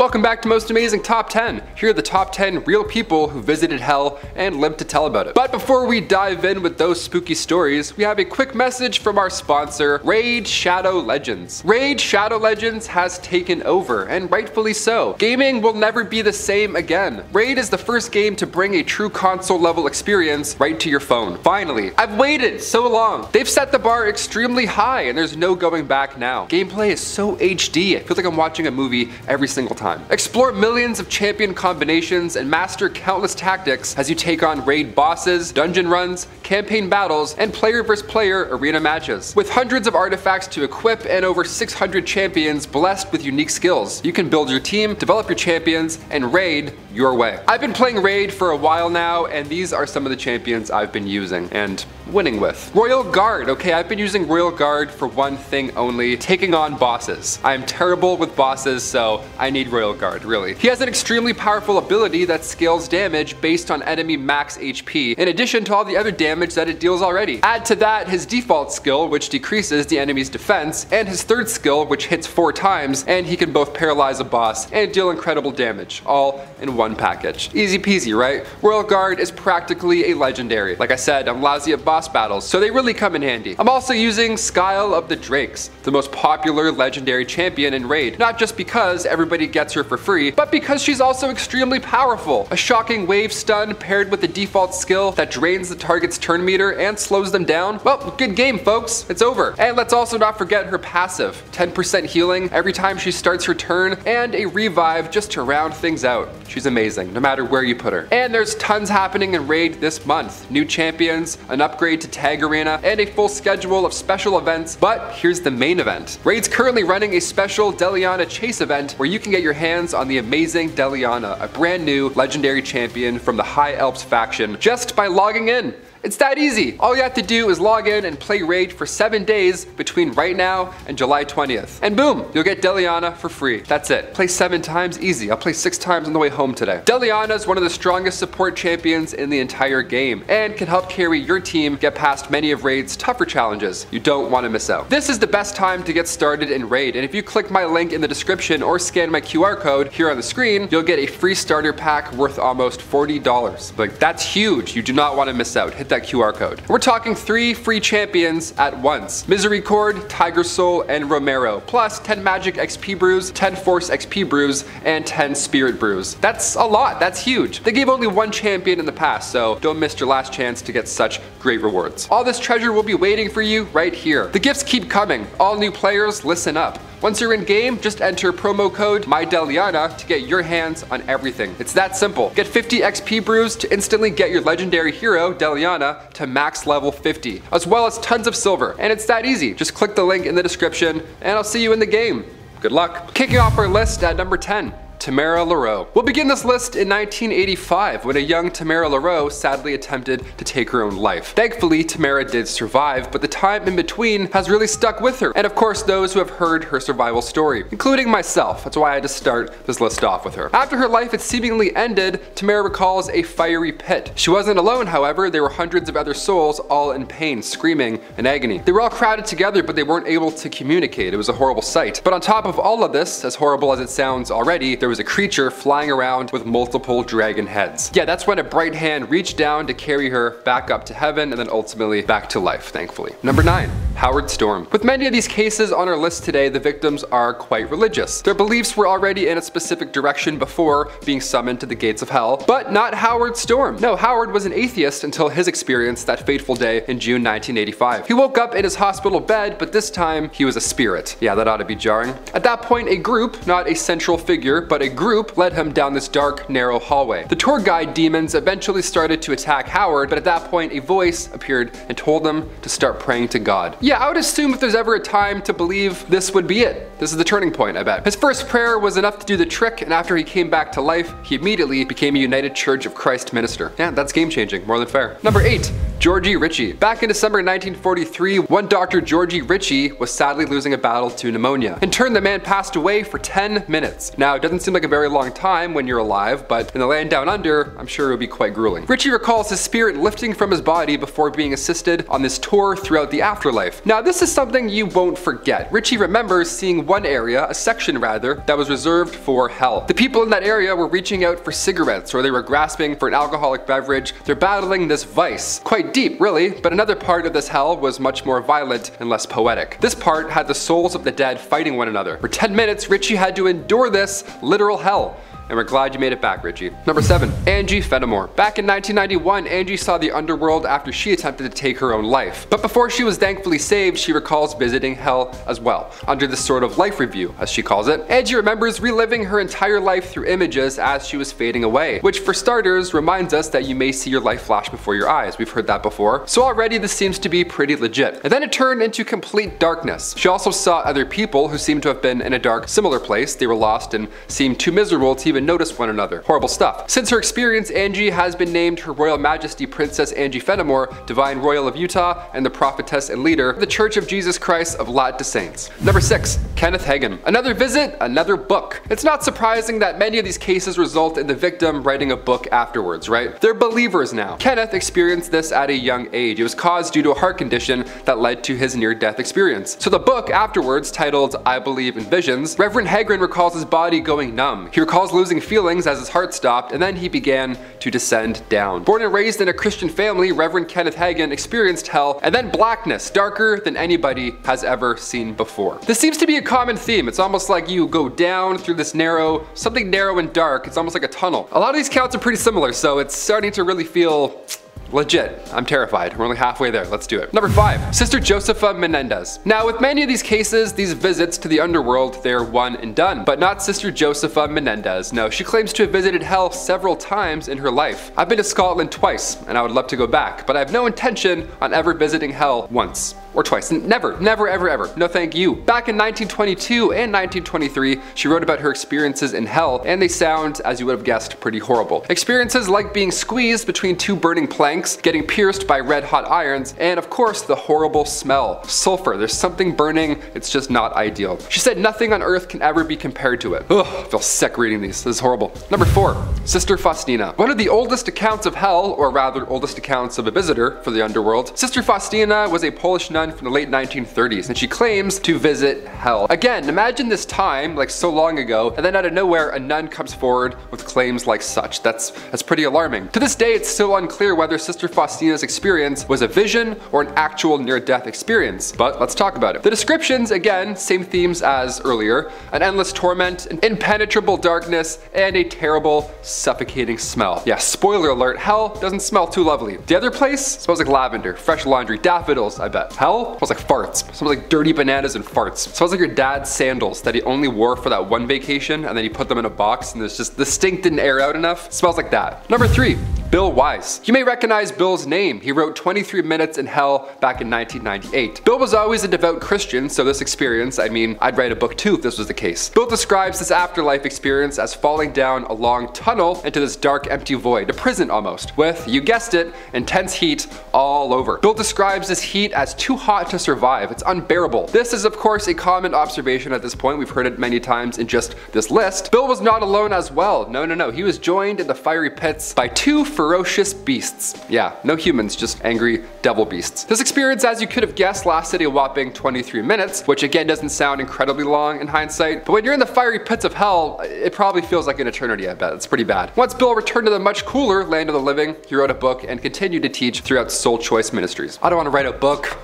Welcome back to Most Amazing Top 10. Here are the top 10 real people who visited hell and lived to tell about it. But before we dive in with those spooky stories, we have a quick message from our sponsor, Raid Shadow Legends. Raid Shadow Legends has taken over, and rightfully so. Gaming will never be the same again. Raid is the first game to bring a true console level experience right to your phone. Finally, I've waited so long. They've set the bar extremely high, and there's no going back now. Gameplay is so HD, I feel like I'm watching a movie every single time time. Explore millions of champion combinations and master countless tactics as you take on raid bosses, dungeon runs, campaign battles, and player vs player arena matches. With hundreds of artifacts to equip and over 600 champions blessed with unique skills, you can build your team, develop your champions, and raid your way. I've been playing raid for a while now, and these are some of the champions I've been using and winning with. Royal Guard, okay, I've been using Royal Guard for one thing only, taking on bosses. I'm terrible with bosses, so I need Royal Guard, really. He has an extremely powerful ability that scales damage based on enemy max HP, in addition to all the other damage that it deals already. Add to that his default skill, which decreases the enemy's defense, and his third skill, which hits four times, and he can both paralyze a boss and deal incredible damage, all in one package. Easy peasy, right? Royal Guard is practically a legendary. Like I said, I'm lousy at boss battles, so they really come in handy. I'm also using Scyl of the Drakes, the most popular legendary champion in Raid, not just because everybody gets her for free, but because she's also extremely powerful. A shocking wave stun paired with the default skill that drains the target's turn meter and slows them down. Well, good game folks, it's over. And let's also not forget her passive, 10% healing every time she starts her turn, and a revive just to round things out. She's amazing, no matter where you put her. And there's tons happening in Raid this month. New champions, an upgrade to Tag Arena, and a full schedule of special events. But here's the main event. Raid's currently running a special Deliana Chase event where you can get your hands on the amazing Deliana, a brand new legendary champion from the High Elves faction, just by logging in. It's that easy. All you have to do is log in and play Raid for 7 days between right now and July 20th. And boom, you'll get Deliana for free. That's it. Play 7 times easy. I'll play 6 times on the way home today. Deliana is one of the strongest support champions in the entire game and can help carry your team get past many of Raid's tougher challenges. You don't want to miss out. This is the best time to get started in Raid and if you click my link in the description or scan my QR code here on the screen, you'll get a free starter pack worth almost $40. Like that's huge. You do not want to miss out. Hit that QR code. We're talking three free champions at once. Misericorde, Tiger Soul, and Romero, plus 10 Magic XP brews, 10 Force XP brews, and 10 Spirit brews. That's a lot, that's huge. They gave only one champion in the past, so don't miss your last chance to get such great rewards. All this treasure will be waiting for you right here. The gifts keep coming. All new players, listen up. Once you're in game, just enter promo code MyDeliana to get your hands on everything. It's that simple. Get 50 XP brews to instantly get your legendary hero, Deliana, to max level 50, as well as tons of silver. And it's that easy. Just click the link in the description, and I'll see you in the game. Good luck. Kicking off our list at number 10. Tamara Laroux. We'll begin this list in 1985 when a young Tamara Laroux sadly attempted to take her own life. Thankfully, Tamara did survive, but the time in between has really stuck with her, and of course those who have heard her survival story, including myself. That's why I had to start this list off with her. After her life had seemingly ended, Tamara recalls a fiery pit. She wasn't alone, however, there were hundreds of other souls all in pain, screaming in agony. They were all crowded together, but they weren't able to communicate. It was a horrible sight. But on top of all of this, as horrible as it sounds already, there was a creature flying around with multiple dragon heads. Yeah, that's when a bright hand reached down to carry her back up to heaven and then ultimately back to life, thankfully. Number 9. Howard Storm. With many of these cases on our list today, the victims are quite religious. Their beliefs were already in a specific direction before being summoned to the gates of hell, but not Howard Storm. No, Howard was an atheist until his experience that fateful day in June 1985. He woke up in his hospital bed, but this time he was a spirit. Yeah, that ought to be jarring. At that point, a group, not a central figure, but a group led him down this dark, narrow hallway. The tour guide demons eventually started to attack Howard, but at that point, a voice appeared and told them to start praying to God. Yeah, I would assume if there's ever a time to believe this would be it. This is the turning point, I bet. His first prayer was enough to do the trick, and after he came back to life, he immediately became a United Church of Christ minister. Yeah, that's game changing, more than fair. Number 8. Georgie Ritchie. Back in December 1943, one Dr. Georgie Ritchie was sadly losing a battle to pneumonia. In turn, the man passed away for 10 minutes. Now, it doesn't seem like a very long time when you're alive, but in the land down under, I'm sure it would be quite grueling. Ritchie recalls his spirit lifting from his body before being assisted on this tour throughout the afterlife. Now, this is something you won't forget. Ritchie remembers seeing one area, a section rather, that was reserved for hell. The people in that area were reaching out for cigarettes or they were grasping for an alcoholic beverage. They're battling this vice. Quite deep, really, but another part of this hell was much more violent and less poetic. This part had the souls of the dead fighting one another. For 10 minutes, Richie had to endure this literal hell and we're glad you made it back, Ritchie. Number 7. Angie Fenimore. Back in 1991, Angie saw the underworld after she attempted to take her own life. But before she was thankfully saved, she recalls visiting hell as well, under this sort of life review, as she calls it. Angie remembers reliving her entire life through images as she was fading away, which for starters reminds us that you may see your life flash before your eyes. We've heard that before. So already this seems to be pretty legit. And then it turned into complete darkness. She also saw other people who seemed to have been in a dark, similar place. They were lost and seemed too miserable to even even notice one another. Horrible stuff. Since her experience, Angie has been named Her Royal Majesty Princess Angie Fenimore, Divine Royal of Utah, and the prophetess and leader of the Church of Jesus Christ of Latter-day Saints. Number 6. Kenneth Hagin. Another visit, another book. It's not surprising that many of these cases result in the victim writing a book afterwards, right? They're believers now. Kenneth experienced this at a young age. It was caused due to a heart condition that led to his near-death experience. So the book afterwards, titled I Believe in Visions, Reverend Hagin recalls his body going numb. He recalls losing losing feelings as his heart stopped, and then he began to descend down. Born and raised in a Christian family, Reverend Kenneth Hagin experienced hell and then blackness, darker than anybody has ever seen before. This seems to be a common theme. It's almost like you go down through this narrow, something narrow and dark. It's almost like a tunnel. A lot of these counts are pretty similar, so it's starting to really feel Legit, I'm terrified. We're only halfway there, let's do it. Number five, Sister Josefa Menendez. Now with many of these cases, these visits to the underworld, they're one and done, but not Sister Josefa Menendez. No, she claims to have visited hell several times in her life. I've been to Scotland twice, and I would love to go back, but I have no intention on ever visiting hell once or twice. Never, never, ever, ever. No thank you. Back in 1922 and 1923, she wrote about her experiences in hell, and they sound, as you would have guessed, pretty horrible. Experiences like being squeezed between two burning planks, getting pierced by red hot irons, and of course the horrible smell. Sulfur, there's something burning, it's just not ideal. She said nothing on earth can ever be compared to it. Ugh, I feel sick reading these, this is horrible. Number 4. Sister Faustina. One of the oldest accounts of hell, or rather oldest accounts of a visitor for the underworld, Sister Faustina was a Polish nun nun from the late 1930s, and she claims to visit hell. Again, imagine this time, like so long ago, and then out of nowhere, a nun comes forward with claims like such. That's, that's pretty alarming. To this day, it's still unclear whether Sister Faustina's experience was a vision or an actual near-death experience, but let's talk about it. The descriptions, again, same themes as earlier, an endless torment, an impenetrable darkness, and a terrible, suffocating smell. Yeah, spoiler alert, hell doesn't smell too lovely. The other place smells like lavender, fresh laundry, daffodils, I bet. Hell smell smells like farts. Smells like dirty bananas and farts. Smells like your dad's sandals that he only wore for that one vacation and then he put them in a box and there's just the stink didn't air out enough. Smells like that. Number three, Bill Wiese. You may recognize Bill's name. He wrote 23 Minutes in Hell back in 1998. Bill was always a devout Christian, so this experience, I mean, I'd write a book too if this was the case. Bill describes this afterlife experience as falling down a long tunnel into this dark empty void, a prison almost, with, you guessed it, intense heat all over. Bill describes this heat as too hot to survive. It's unbearable. This is of course a common observation at this point. We've heard it many times in just this list. Bill was not alone as well. No, no, no. He was joined in the fiery pits by two ferocious beasts. Yeah, no humans, just angry devil beasts. This experience, as you could have guessed, lasted a whopping 23 minutes, which again doesn't sound incredibly long in hindsight, but when you're in the fiery pits of hell, it probably feels like an eternity, I bet. It's pretty bad. Once Bill returned to the much cooler land of the living, he wrote a book and continued to teach throughout Soul Choice Ministries. I don't want to write a book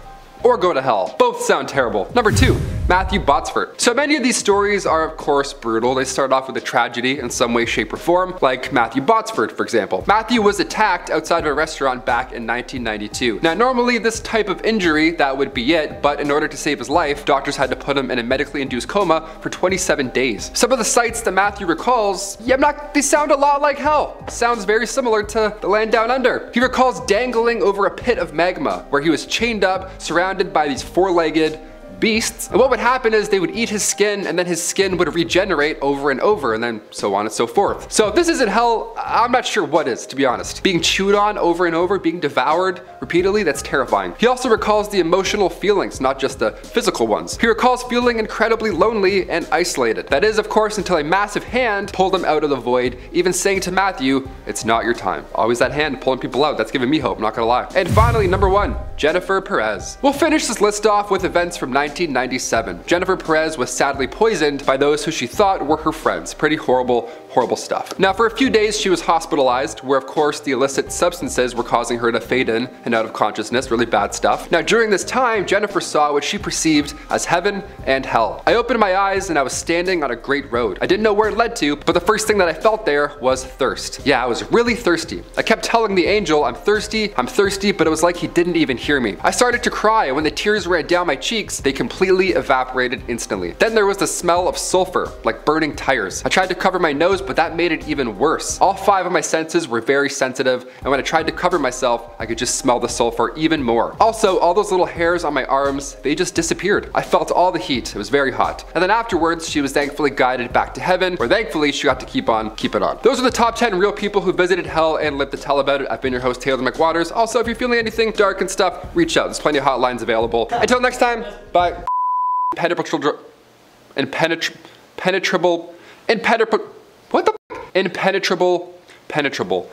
or go to hell. Both sound terrible. Number two, Matthew Botsford. So many of these stories are of course brutal. They start off with a tragedy in some way, shape, or form, like Matthew Botsford, for example. Matthew was attacked outside of a restaurant back in 1992. Now normally this type of injury, that would be it, but in order to save his life, doctors had to put him in a medically induced coma for 27 days. Some of the sights that Matthew recalls, yeah, not, they sound a lot like hell. Sounds very similar to the land down under. He recalls dangling over a pit of magma where he was chained up, surrounded by these four-legged beasts. And what would happen is they would eat his skin and then his skin would regenerate over and over and then so on and so forth. So if this isn't hell, I'm not sure what is, to be honest. Being chewed on over and over, being devoured repeatedly, that's terrifying. He also recalls the emotional feelings, not just the physical ones. He recalls feeling incredibly lonely and isolated. That is, of course, until a massive hand pulled him out of the void, even saying to Matthew, it's not your time. Always that hand pulling people out, that's giving me hope, I'm not gonna lie. And finally, number one, Jennifer Perez. We'll finish this list off with events from 1997. Jennifer Perez was sadly poisoned by those who she thought were her friends. Pretty horrible, horrible stuff. Now for a few days she was hospitalized where of course the illicit substances were causing her to fade in and out of consciousness, really bad stuff. Now during this time Jennifer saw what she perceived as heaven and hell. I opened my eyes and I was standing on a great road. I didn't know where it led to, but the first thing that I felt there was thirst. Yeah, I was really thirsty. I kept telling the angel, I'm thirsty, I'm thirsty, but it was like he didn't even hear me. I started to cry and when the tears ran down my cheeks, they completely evaporated instantly. Then there was the smell of sulfur, like burning tires. I tried to cover my nose, but that made it even worse. All five of my senses were very sensitive, and when I tried to cover myself, I could just smell the sulfur even more. Also, all those little hairs on my arms, they just disappeared. I felt all the heat, it was very hot. And then afterwards, she was thankfully guided back to heaven, where thankfully she got to keep on keeping on. Those are the top 10 real people who visited hell and lived to tell about it. I've been your host, Taylor McWatters. Also, if you're feeling anything dark and stuff, reach out. There's plenty of hotlines available. Until next time, bye. Impenetrable, impenetrable, penetrable, impenetrable, what the? Impenetrable, penetrable.